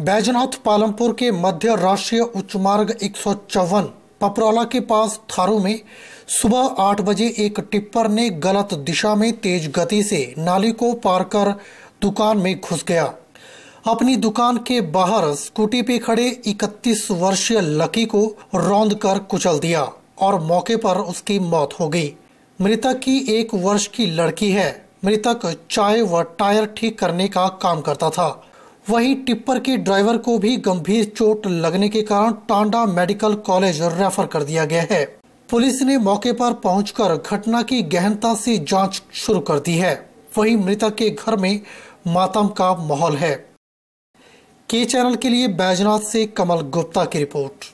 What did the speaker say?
बैजनाथ पालमपुर के मध्य राष्ट्रीय उच्च मार्ग एक पपरौला के पास थारू में सुबह आठ बजे एक टिप्पर ने गलत दिशा में तेज गति से नाली को पार कर दुकान में घुस गया। अपनी दुकान के बाहर स्कूटी पे खड़े 31 वर्षीय लकी को रौंद कर कुचल दिया और मौके पर उसकी मौत हो गई। मृतक की एक वर्ष की लड़की है। मृतक चाय व टायर ठीक करने का काम करता था। वहीं टिप्पर के ड्राइवर को भी गंभीर चोट लगने के कारण टांडा मेडिकल कॉलेज रेफर कर दिया गया है। पुलिस ने मौके पर पहुंचकर घटना की गहनता से जाँच शुरू कर दी है। वहीं मृतक के घर में मातम का माहौल है। के चैनल के लिए बैजनाथ से कमल गुप्ता की रिपोर्ट।